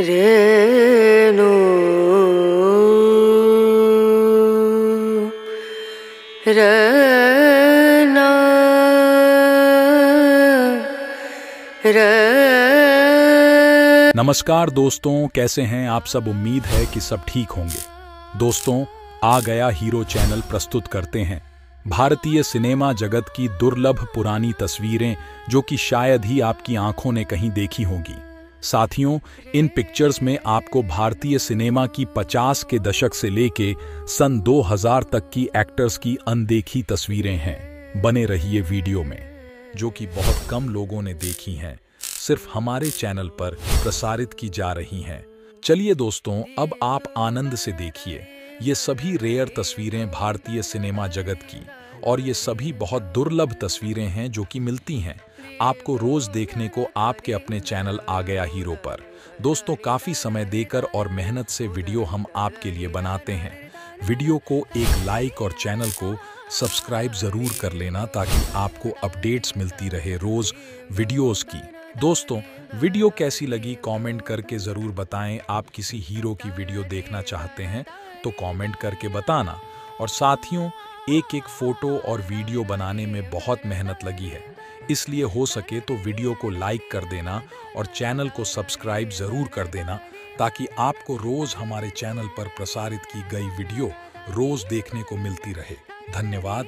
रेणु नमस्कार दोस्तों, कैसे हैं आप सब? उम्मीद है कि सब ठीक होंगे। दोस्तों, आ गया हीरो चैनल प्रस्तुत करते हैं। भारतीय सिनेमा जगत की दुर्लभ पुरानी तस्वीरें, जो कि शायद ही आपकी आँखों ने कहीं देखी होगी। साथियों, इन पिक्चर्स में आपको भारतीय सिनेमा की 50 के दशक से लेके सन 2000 तक की एक्टर्स की अनदेखी तस्वीरें हैं, बने रहिए वीडियो में, जो कि बहुत कम लोगों ने देखी हैं, सिर्फ़ हमारे चैनल पर प्रसारित की जा रही हैं। चलिए दोस्तों, अब आप आनंद से देखिए, ये सभी रेयर तस्वीरें भारतीय सिनेमा जगत की, और ये सभी बहुत दुर्लभ तस्वीरें हैं जो कि मिलती हैं। आपको रोज देखने को आपके अपने चैनल आ गया हीरो पर। दोस्तों, काफ़ी समय देकर और मेहनत से वीडियो हम आपके लिए बनाते हैं। वीडियो को एक लाइक और चैनल को सब्सक्राइब ज़रूर कर लेना ताकि आपको अपडेट्स मिलती रहे रोज वीडियोस की। दोस्तों, वीडियो कैसी लगी कमेंट करके ज़रूर बताएँ। आप किसी हीरो की वीडियो देखना चाहते हैं तो कमेंट करके बताना। और साथियों एक एक फ़ोटो और वीडियो बनाने में बहुत मेहनत लगी है। इसलिए हो सके तो वीडियो को लाइक कर देना और चैनल को सब्सक्राइब ज़रूर कर देना ताकि आपको रोज़ हमारे चैनल पर प्रसारित की गई वीडियो रोज़ देखने को मिलती रहे। धन्यवाद।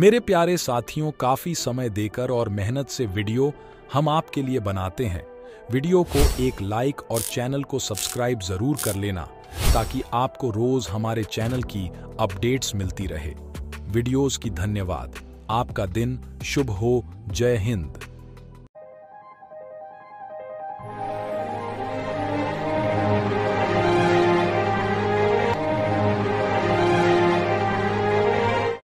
मेरे प्यारे साथियों, काफ़ी समय देकर और मेहनत से वीडियो हम आपके लिए बनाते हैं। वीडियो को एक लाइक और चैनल को सब्सक्राइब ज़रूर कर लेना, ताकि आपको रोज हमारे चैनल की अपडेट्स मिलती रहे। वीडियोस की धन्यवाद। आपका दिन शुभ हो। जय हिंद।